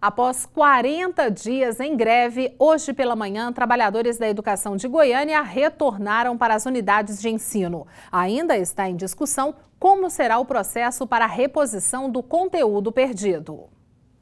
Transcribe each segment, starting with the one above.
Após 40 dias em greve, hoje pela manhã, trabalhadores da educação de Goiânia retornaram para as unidades de ensino. Ainda está em discussão como será o processo para a reposição do conteúdo perdido.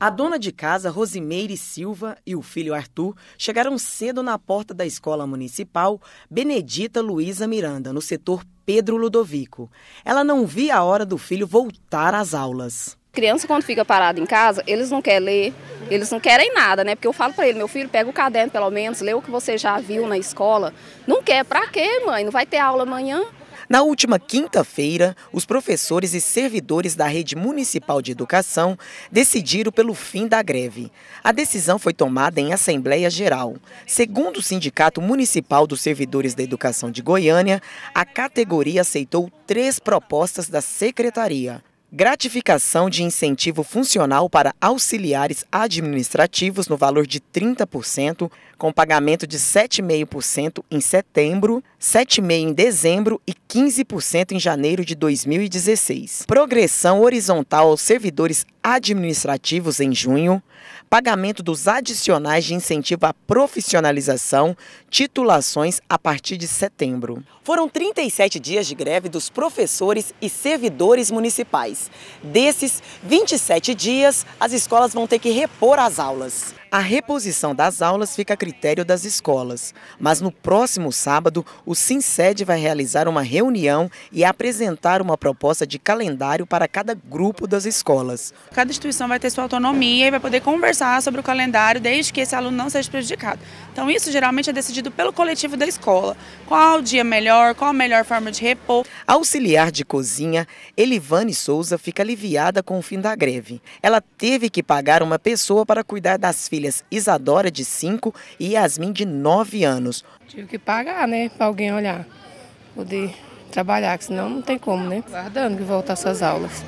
A dona de casa, Rosimeire Silva, e o filho Arthur chegaram cedo na porta da escola municipal Benedita Luiza Miranda, no setor Pedro Ludovico. Ela não via a hora do filho voltar às aulas. Criança, quando fica parada em casa, eles não querem ler, eles não querem nada, né? Porque eu falo para ele, meu filho, pega o caderno pelo menos, lê o que você já viu na escola. Não quer, pra quê, mãe? Não vai ter aula amanhã? Na última quinta-feira, os professores e servidores da rede municipal de educação decidiram pelo fim da greve. A decisão foi tomada em Assembleia Geral. Segundo o Sindicato Municipal dos Servidores da Educação de Goiânia, a categoria aceitou três propostas da secretaria. Gratificação de incentivo funcional para auxiliares administrativos no valor de 30%, com pagamento de 7,5% em setembro, 7,5% em dezembro e 15% em janeiro de 2016. Progressão horizontal aos servidores administrativos em junho, pagamento dos adicionais de incentivo à profissionalização, titulações a partir de setembro. Foram 37 dias de greve dos professores e servidores municipais. Desses 27 dias, as escolas vão ter que repor as aulas. A reposição das aulas fica a critério das escolas, mas no próximo sábado, o SINSED vai realizar uma reunião e apresentar uma proposta de calendário para cada grupo das escolas. Cada instituição vai ter sua autonomia e vai poder conversar sobre o calendário desde que esse aluno não seja prejudicado. Então isso geralmente é decidido pelo coletivo da escola. Qual o dia melhor, qual a melhor forma de repor. Auxiliar de cozinha, Elivane Souza fica aliviada com o fim da greve. Ela teve que pagar uma pessoa para cuidar das filhas filhas Isadora, de 5, e Yasmin, de 9 anos. Tive que pagar, né, para alguém olhar, poder trabalhar, que senão não tem como, né? Guardando que voltar essas aulas.